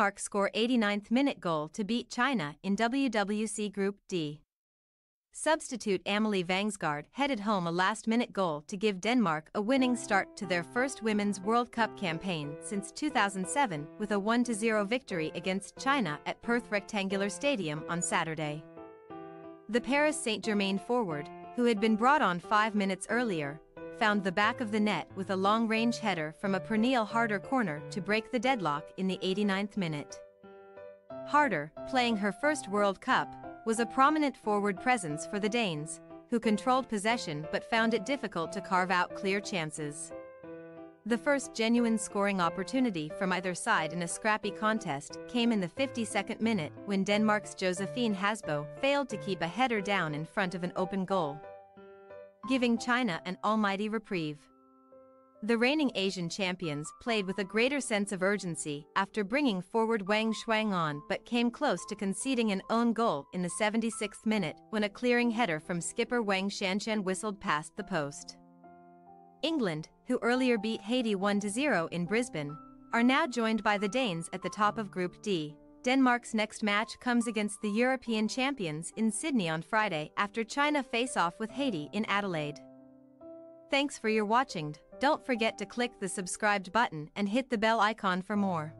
Denmark score 89th minute goal to beat China in WWC Group D. Substitute Amalie Vangsgaard headed home a last-minute goal to give Denmark a winning start to their first Women's World Cup campaign since 2007 with a 1-0 victory against China at Perth Rectangular Stadium on Saturday. The Paris Saint-Germain forward, who had been brought on five minutes earlier, found the back of the net with a long-range header from a Pernille Harder corner to break the deadlock in the 89th minute. Harder, playing her first World Cup, was a prominent forward presence for the Danes, who controlled possession but found it difficult to carve out clear chances. The first genuine scoring opportunity from either side in a scrappy contest came in the 52nd minute when Denmark's Josephine Hasbo failed to keep a header down in front of an open goal giving China an almighty reprieve. The reigning Asian champions played with a greater sense of urgency after bringing forward Wang Shuang on but came close to conceding an own goal in the 76th minute when a clearing header from skipper Wang Shanshan whistled past the post. England, who earlier beat Haiti 1-0 in Brisbane, are now joined by the Danes at the top of Group D, Denmark's next match comes against the European champions in Sydney on Friday after China face off with Haiti in Adelaide. Thanks for your watching. Don't forget to click the subscribed button and hit the bell icon for more.